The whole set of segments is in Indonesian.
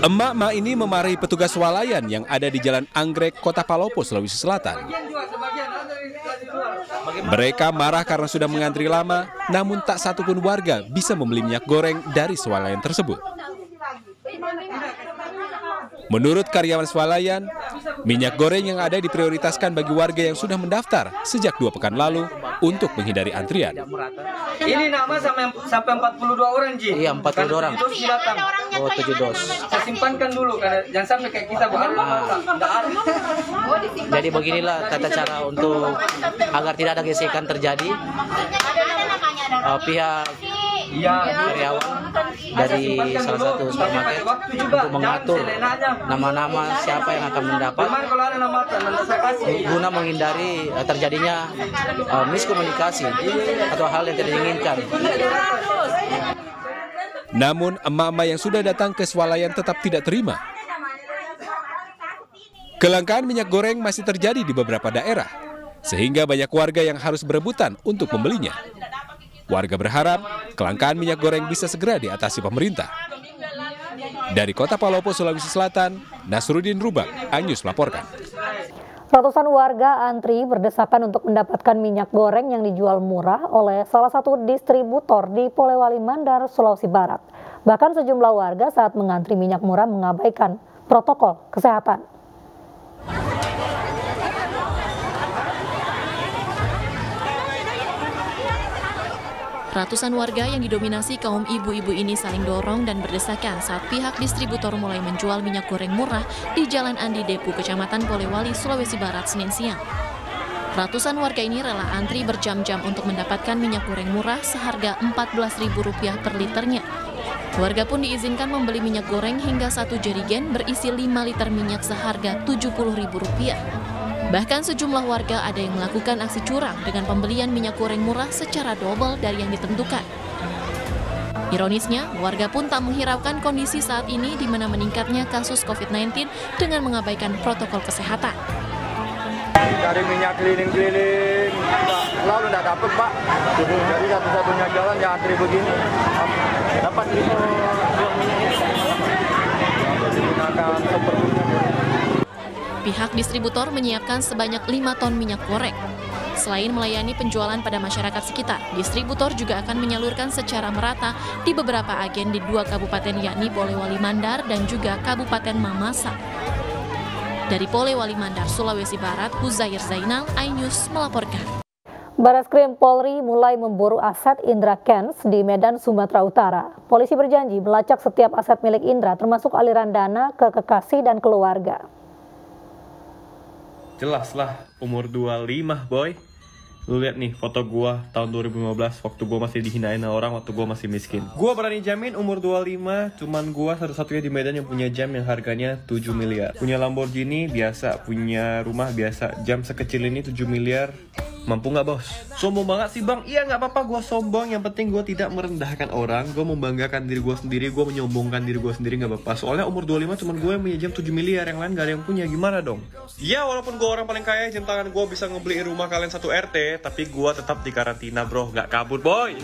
Emak-emak ini memarahi petugas swalayan yang ada di Jalan Anggrek, Kota Palopo, Sulawesi Selatan. Mereka marah karena sudah mengantri lama, namun tak satupun warga bisa membeli minyak goreng dari swalayan tersebut. Menurut karyawan swalayan, minyak goreng yang ada diprioritaskan bagi warga yang sudah mendaftar sejak dua pekan lalu untuk menghindari antrian. Ini nama sampai sampai 42 orang Ji. Iya, 42 orang. Dos datang. Oh, 7 dos. Saya simpankan dulu karena jangan sampai kayak kita buat enggak ada. Jadi beginilah tata cara untuk agar tidak ada gesekan terjadi. Uh, pihak Iya, karyawan dari salah satu supermarket untuk mengatur nama-nama siapa yang akan mendapat guna menghindari uh, terjadinya uh, miskomunikasi atau hal yang tidak diinginkan. Namun emak-emak yang sudah datang ke swalayan tetap tidak terima. Kelangkaan minyak goreng masih terjadi di beberapa daerah, sehingga banyak warga yang harus berebutan untuk membelinya. Warga berharap kelangkaan minyak goreng bisa segera diatasi pemerintah. Dari Kota Palopo, Sulawesi Selatan, Nasruddin Rubak, Anyus melaporkan. Ratusan warga antri berdesakan untuk mendapatkan minyak goreng yang dijual murah oleh salah satu distributor di Polewali Mandar, Sulawesi Barat. Bahkan sejumlah warga saat mengantri minyak murah mengabaikan protokol kesehatan. Ratusan warga yang didominasi kaum ibu-ibu ini saling dorong dan berdesakan saat pihak distributor mulai menjual minyak goreng murah di Jalan Andi Depu, Kecamatan Polewali, Sulawesi Barat, Senin siang. Ratusan warga ini rela antri berjam-jam untuk mendapatkan minyak goreng murah seharga Rp14.000 per liternya. Warga pun diizinkan membeli minyak goreng hingga satu jerigen berisi 5 liter minyak seharga Rp70.000. Bahkan sejumlah warga ada yang melakukan aksi curang dengan pembelian minyak goreng murah secara double dari yang ditentukan. Ironisnya, warga pun tak menghiraukan kondisi saat ini di mana meningkatnya kasus COVID-19 dengan mengabaikan protokol kesehatan. Dari minyak keliling-keliling, lalu tidak dapat pak. Jadi satu-satunya jalan ya antri begini. Dapat itu jual minyak ini. Digunakan seperlunya. Pihak distributor menyiapkan sebanyak 5 ton minyak goreng. Selain melayani penjualan pada masyarakat sekitar, distributor juga akan menyalurkan secara merata di beberapa agen di dua kabupaten yakni Polewali Mandar dan juga Kabupaten Mamasa. Dari Polewali Mandar, Sulawesi Barat, Huzair Zainal, iNews melaporkan. Bareskrim Polri mulai memburu aset Indra Kents di Medan, Sumatera Utara. Polisi berjanji melacak setiap aset milik Indra termasuk aliran dana ke kekasih dan keluarga. Jelas lah, umur 25 boy. Lu lihat nih foto gua tahun 2015 waktu gua masih dihinain orang waktu gua masih miskin. Gua berani jamin umur 25 cuman gua satu-satunya di Medan yang punya jam yang harganya 7 miliar. Punya Lamborghini biasa, punya rumah biasa. Jam sekecil ini 7 miliar Mampu nggak bos? Sombong banget sih bang? Iya nggak apa-apa gue sombong Yang penting gue tidak merendahkan orang Gue membanggakan diri gue sendiri Gue menyombongkan diri gue sendiri nggak apa-apa Soalnya umur 25 cuman gue yang punya jam 7 miliar Yang lain gak ada yang punya Gimana dong? Ya walaupun gue orang paling kaya Jam tangan gue bisa ngebeliin rumah kalian satu RT Tapi gue tetap di karantina bro Gak kabur boy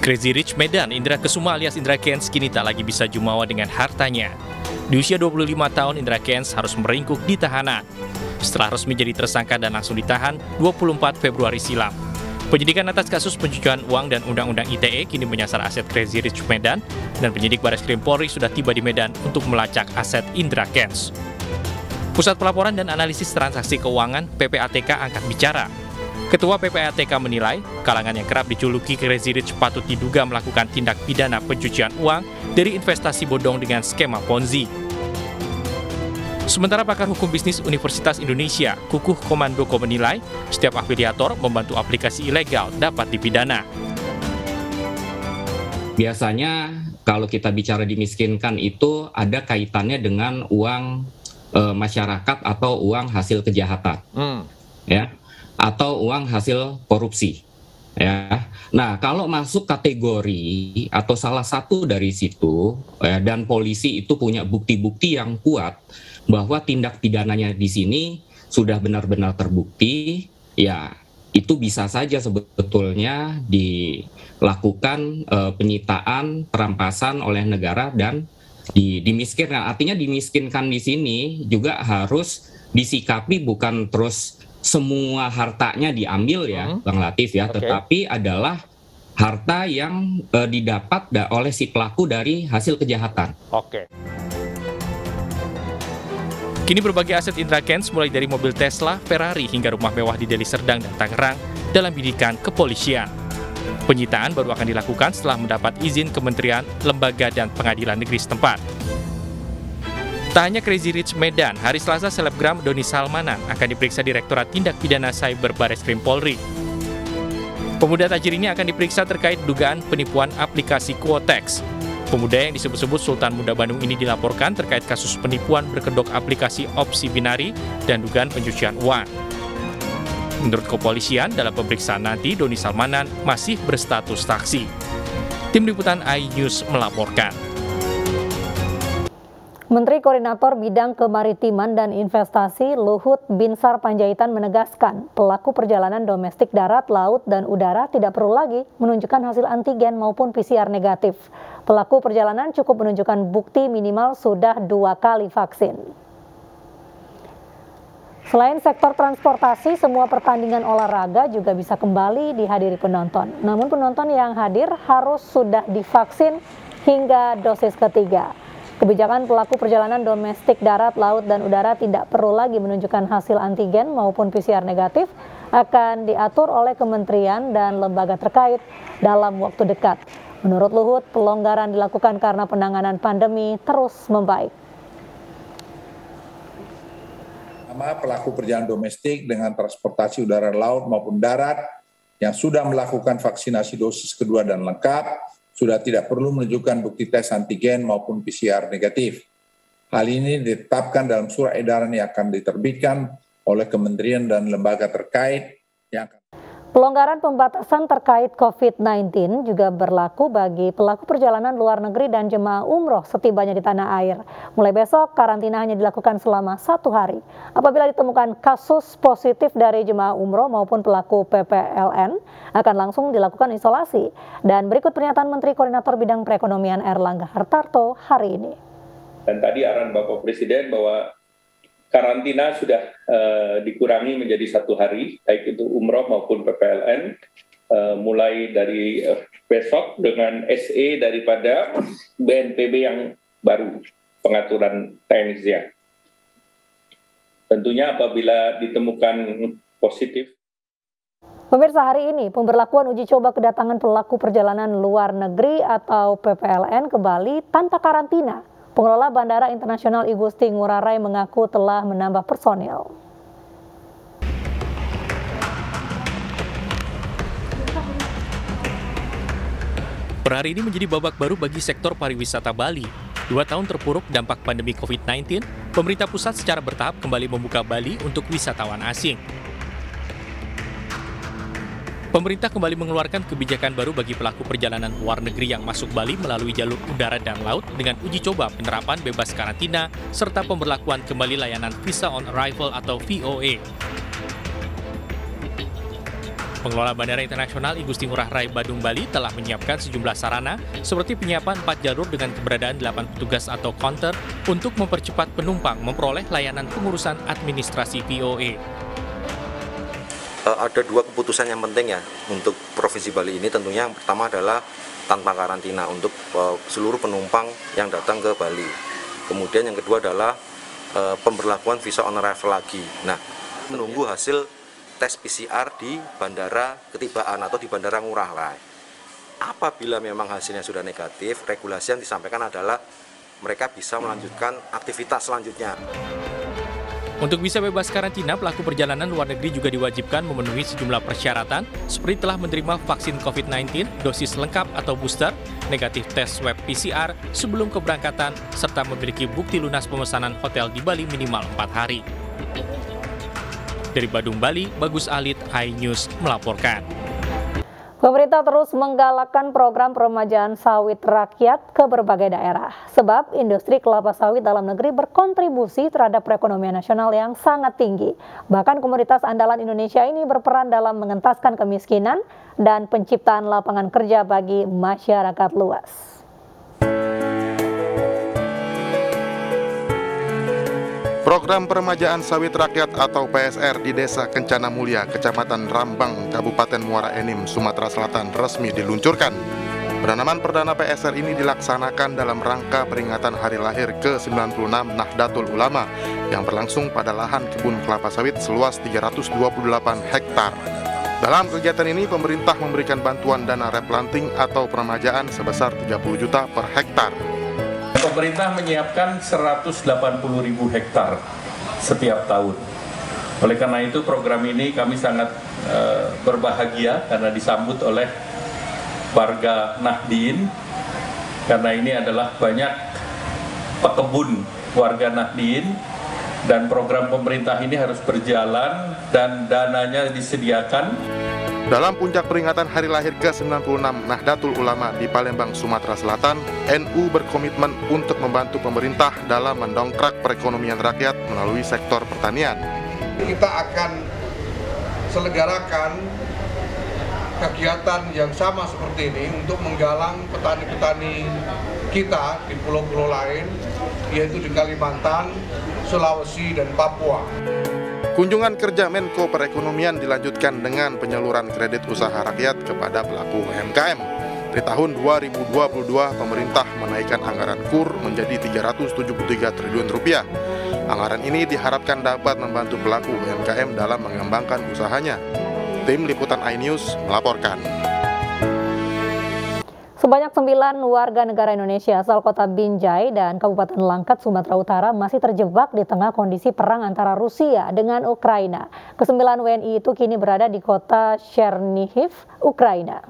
Crazy Rich Medan, Indra Kesuma alias Indra Kents kini tak lagi bisa jumawa dengan hartanya. Di usia 25 tahun, Indra Kents harus meringkuk di tahanan. Setelah resmi jadi tersangka dan langsung ditahan 24 Februari silam. Penyidikan atas kasus pencucian uang dan Undang-Undang ITE kini menyasar aset Crazy Rich Medan dan penyidik Baris Krim Polri sudah tiba di Medan untuk melacak aset Indra Kents. Pusat Pelaporan dan Analisis Transaksi Keuangan PPATK angkat bicara. Ketua PPATK menilai, kalangan yang kerap dijuluki Crazy Rich patut diduga melakukan tindak pidana pencucian uang dari investasi bodong dengan skema Ponzi. Sementara pakar hukum bisnis Universitas Indonesia, Kukuh Komandoko menilai, setiap afiliator membantu aplikasi ilegal dapat dipidana. Biasanya kalau kita bicara dimiskinkan itu ada kaitannya dengan uang e, masyarakat atau uang hasil kejahatan. Hmm. Ya atau uang hasil korupsi. Ya, nah kalau masuk kategori atau salah satu dari situ ya, dan polisi itu punya bukti-bukti yang kuat bahwa tindak pidananya di sini sudah benar-benar terbukti, ya itu bisa saja sebetulnya dilakukan e, penyitaan perampasan oleh negara dan di dimiskinkan. Artinya dimiskinkan di sini juga harus disikapi bukan terus semua hartanya diambil ya, hmm. Bang Latif ya, okay. tetapi adalah harta yang uh, didapat da oleh si pelaku dari hasil kejahatan. Oke. Okay. Kini berbagai aset Indra Kents mulai dari mobil Tesla, Ferrari hingga rumah mewah di Deli Serdang dan Tangerang dalam bidikan kepolisian. Penyitaan baru akan dilakukan setelah mendapat izin kementerian, lembaga, dan pengadilan negeri setempat. Tak hanya Crazy Rich Medan, hari Selasa selebgram Doni Salmanan akan diperiksa Direktorat Tindak Pidana Cyber Baris Krim Polri. Pemuda tajir ini akan diperiksa terkait dugaan penipuan aplikasi Quotex. Pemuda yang disebut-sebut Sultan Muda Bandung ini dilaporkan terkait kasus penipuan berkedok aplikasi opsi binari dan dugaan pencucian uang. Menurut kepolisian, dalam pemeriksaan nanti Doni Salmanan masih berstatus saksi. Tim Liputan iNews melaporkan. Menteri Koordinator Bidang Kemaritiman dan Investasi Luhut Binsar Panjaitan menegaskan pelaku perjalanan domestik darat, laut, dan udara tidak perlu lagi menunjukkan hasil antigen maupun PCR negatif. Pelaku perjalanan cukup menunjukkan bukti minimal sudah dua kali vaksin. Selain sektor transportasi, semua pertandingan olahraga juga bisa kembali dihadiri penonton. Namun penonton yang hadir harus sudah divaksin hingga dosis ketiga. Kebijakan pelaku perjalanan domestik darat, laut, dan udara tidak perlu lagi menunjukkan hasil antigen maupun PCR negatif akan diatur oleh kementerian dan lembaga terkait dalam waktu dekat. Menurut Luhut, pelonggaran dilakukan karena penanganan pandemi terus membaik. pertama pelaku perjalanan domestik dengan transportasi udara laut maupun darat yang sudah melakukan vaksinasi dosis kedua dan lengkap sudah tidak perlu menunjukkan bukti tes antigen maupun PCR negatif. Hal ini ditetapkan dalam surat edaran yang akan diterbitkan oleh kementerian dan lembaga terkait yang akan Pelonggaran pembatasan terkait COVID-19 juga berlaku bagi pelaku perjalanan luar negeri dan jemaah umroh setibanya di tanah air. Mulai besok, karantina hanya dilakukan selama satu hari. Apabila ditemukan kasus positif dari jemaah umroh maupun pelaku PPLN, akan langsung dilakukan isolasi. Dan berikut pernyataan Menteri Koordinator Bidang Perekonomian Erlangga Hartarto hari ini. Dan tadi arahan Bapak Presiden bahwa karantina sudah uh, dikurangi menjadi satu hari, baik itu umroh maupun PPLN, uh, mulai dari uh, besok dengan SE daripada BNPB yang baru pengaturan teknisnya. Tentunya apabila ditemukan positif. Pemirsa hari ini pemberlakuan uji coba kedatangan pelaku perjalanan luar negeri atau PPLN ke Bali tanpa karantina Pengelola Bandara Internasional Igusti Ngurah Rai mengaku telah menambah personil. Per hari ini menjadi babak baru bagi sektor pariwisata Bali. Dua tahun terpuruk dampak pandemi COVID-19, pemerintah pusat secara bertahap kembali membuka Bali untuk wisatawan asing. Pemerintah kembali mengeluarkan kebijakan baru bagi pelaku perjalanan luar negeri yang masuk Bali melalui jalur udara dan laut dengan uji coba penerapan bebas karantina serta pemberlakuan kembali layanan Visa on Arrival atau VOA. Pengelola Bandara Internasional Igusti Ngurah Rai Badung Bali telah menyiapkan sejumlah sarana seperti penyiapan 4 jalur dengan keberadaan 8 petugas atau counter untuk mempercepat penumpang memperoleh layanan pengurusan administrasi VOA ada dua keputusan yang penting ya untuk Provinsi Bali ini tentunya yang pertama adalah tanpa karantina untuk uh, seluruh penumpang yang datang ke Bali. Kemudian yang kedua adalah uh, pemberlakuan visa on arrival lagi. Nah, menunggu hasil tes PCR di bandara ketibaan atau di bandara Ngurah Rai. Apabila memang hasilnya sudah negatif, regulasi yang disampaikan adalah mereka bisa melanjutkan aktivitas selanjutnya. Untuk bisa bebas karantina, pelaku perjalanan luar negeri juga diwajibkan memenuhi sejumlah persyaratan seperti telah menerima vaksin COVID-19, dosis lengkap atau booster, negatif tes swab PCR sebelum keberangkatan, serta memiliki bukti lunas pemesanan hotel di Bali minimal 4 hari. Dari Badung, Bali, Bagus Alit, iNews melaporkan. Pemerintah terus menggalakkan program peremajaan sawit rakyat ke berbagai daerah. Sebab industri kelapa sawit dalam negeri berkontribusi terhadap perekonomian nasional yang sangat tinggi. Bahkan komoditas andalan Indonesia ini berperan dalam mengentaskan kemiskinan dan penciptaan lapangan kerja bagi masyarakat luas. Program Peremajaan Sawit Rakyat atau PSR di Desa Kencana Mulia, Kecamatan Rambang, Kabupaten Muara Enim, Sumatera Selatan resmi diluncurkan. Penanaman perdana PSR ini dilaksanakan dalam rangka peringatan hari lahir ke-96 Nahdlatul Ulama yang berlangsung pada lahan kebun kelapa sawit seluas 328 hektar. Dalam kegiatan ini, pemerintah memberikan bantuan dana replanting atau peremajaan sebesar 30 juta per hektar. Pemerintah menyiapkan 180 ribu hektar setiap tahun. Oleh karena itu program ini kami sangat uh, berbahagia karena disambut oleh warga Nahdien karena ini adalah banyak pekebun warga Nahdien dan program pemerintah ini harus berjalan dan dananya disediakan. Dalam puncak peringatan hari lahir ke-96 Nahdlatul Ulama di Palembang, Sumatera Selatan, NU berkomitmen untuk membantu pemerintah dalam mendongkrak perekonomian rakyat melalui sektor pertanian. Kita akan selenggarakan kegiatan yang sama seperti ini untuk menggalang petani-petani kita di pulau-pulau lain, yaitu di Kalimantan, Sulawesi, dan Papua. Kunjungan kerja Menko Perekonomian dilanjutkan dengan penyaluran kredit usaha rakyat kepada pelaku UMKM. Di tahun 2022, pemerintah menaikkan anggaran KUR menjadi 373 triliun rupiah. Anggaran ini diharapkan dapat membantu pelaku UMKM dalam mengembangkan usahanya. Tim Liputan iNews melaporkan. Sebanyak sembilan warga negara Indonesia asal kota Binjai dan Kabupaten Langkat, Sumatera Utara masih terjebak di tengah kondisi perang antara Rusia dengan Ukraina. Kesembilan WNI itu kini berada di kota Chernihiv, Ukraina.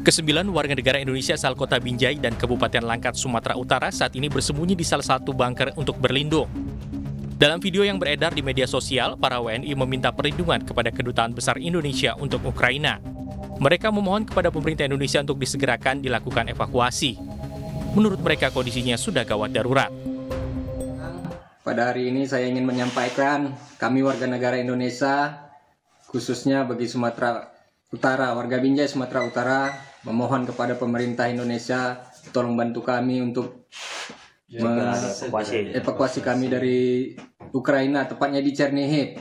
Kesembilan warga negara Indonesia asal kota Binjai dan Kabupaten Langkat, Sumatera Utara saat ini bersembunyi di salah satu bunker untuk berlindung. Dalam video yang beredar di media sosial, para WNI meminta perlindungan kepada Kedutaan Besar Indonesia untuk Ukraina. Mereka memohon kepada pemerintah Indonesia untuk disegerakan dilakukan evakuasi. Menurut mereka kondisinya sudah gawat darurat. Pada hari ini saya ingin menyampaikan kami warga negara Indonesia, khususnya bagi Sumatera Utara, warga Binjai Sumatera Utara, memohon kepada pemerintah Indonesia tolong bantu kami untuk evakuasi. evakuasi kami dari Ukraina, tepatnya di Chernihiv.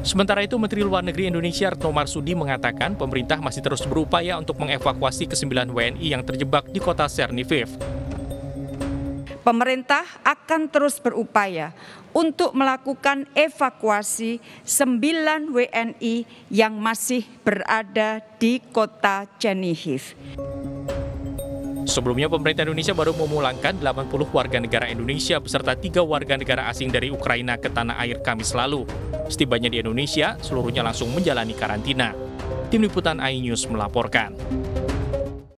Sementara itu, Menteri Luar Negeri Indonesia Retno Marsudi mengatakan pemerintah masih terus berupaya untuk mengevakuasi kesembilan WNI yang terjebak di kota Chernihiv. Pemerintah akan terus berupaya untuk melakukan evakuasi sembilan WNI yang masih berada di kota Chernihiv. Sebelumnya pemerintah Indonesia baru memulangkan 80 warga negara Indonesia beserta tiga warga negara asing dari Ukraina ke tanah air Kamis lalu. Setibanya di Indonesia, seluruhnya langsung menjalani karantina. Tim Liputan iNews melaporkan.